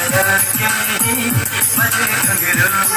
Hayat kimliği, madde a.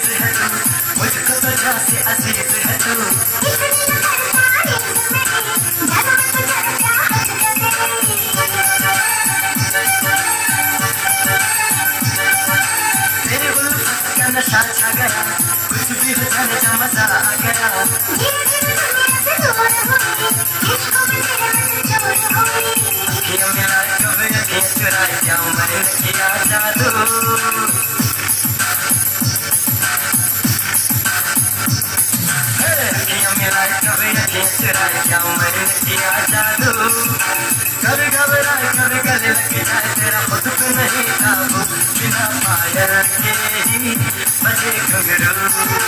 Wait till the jar, I. घबरा कभी निश्चरा क्या उम्र किया जादू कभी घबरा कभी गले लगा तेरा खुद पे नहीं काबू बिना पायल के ही बजे घुघरू